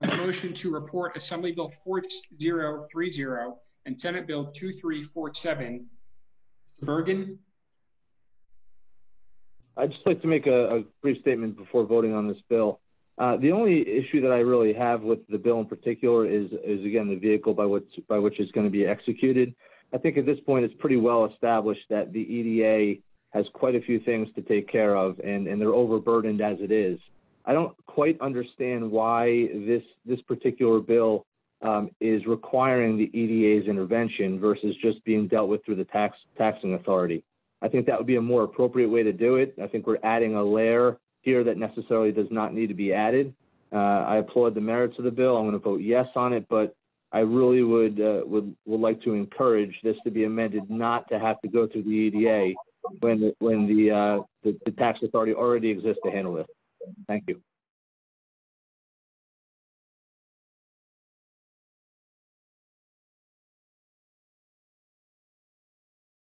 The motion to report Assembly Bill 4030 and Senate Bill 2347, Mr. Bergen? I'd just like to make a brief statement before voting on this bill. Uh, the only issue that I really have with the bill in particular is, is again, the vehicle by which it's going to be executed. I think at this point it's pretty well established that the EDA has quite a few things to take care of, and, and they're overburdened as it is. I don't quite understand why this this particular bill um, is requiring the EDA's intervention versus just being dealt with through the tax taxing authority. I think that would be a more appropriate way to do it. I think we're adding a layer here that necessarily does not need to be added. Uh, I applaud the merits of the bill. I'm going to vote yes on it, but I really would uh, would would like to encourage this to be amended not to have to go through the EDA when when the uh the tax authority already exists to handle it. Thank you.